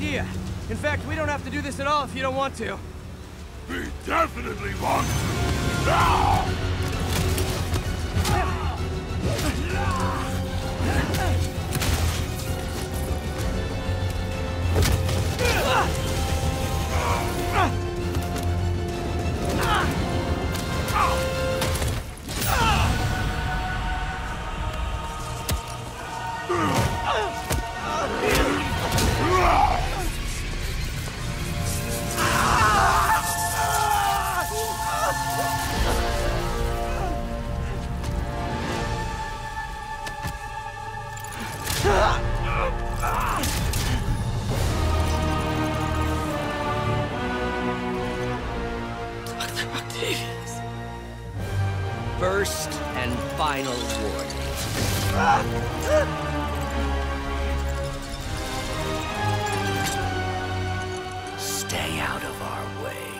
Idea. In fact, we don't have to do this at all if you don't want to. We definitely want to. First and final warning. Stay out of our way.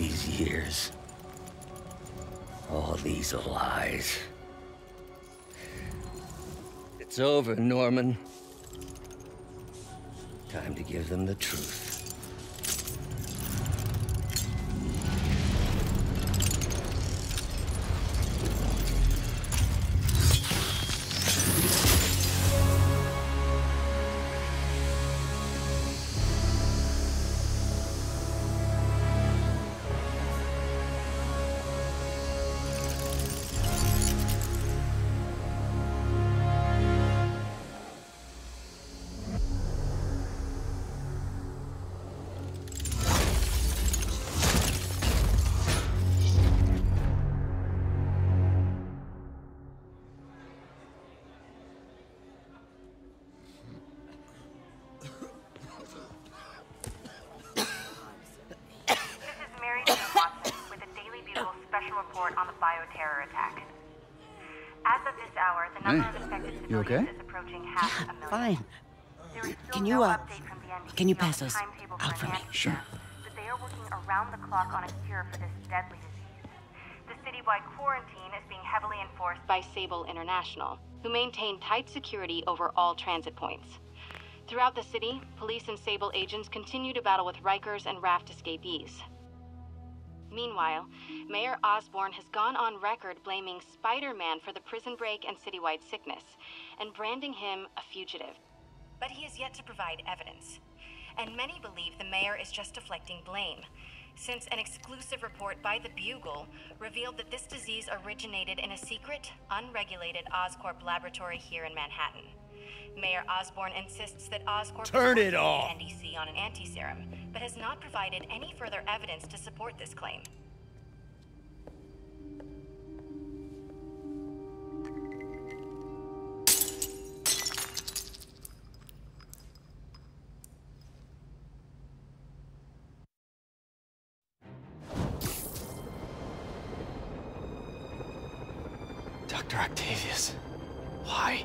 These years. All these lies. It's over, Norman. Time to give them the truth. This hour, the number of infected you civilians okay? is approaching half a million. Fine. There is still Can no you, uh, update from the NBC can you pass the those out for me? Sure. But they are working around the clock on a cure for this deadly disease. The citywide quarantine is being heavily enforced by Sable International, who maintain tight security over all transit points. Throughout the city, police and Sable agents continue to battle with Rikers and Raft escapees. Meanwhile, Mayor Osborn has gone on record blaming Spider Man for the prison break and citywide sickness, and branding him a fugitive. But he has yet to provide evidence. And many believe the mayor is just deflecting blame, since an exclusive report by the Bugle revealed that this disease originated in a secret, unregulated Oscorp laboratory here in Manhattan. Mayor Osborn insists that Oscorp Turn it off. NDC on an anti-serum, but has not provided any further evidence to support this claim. Dr. Octavius, why?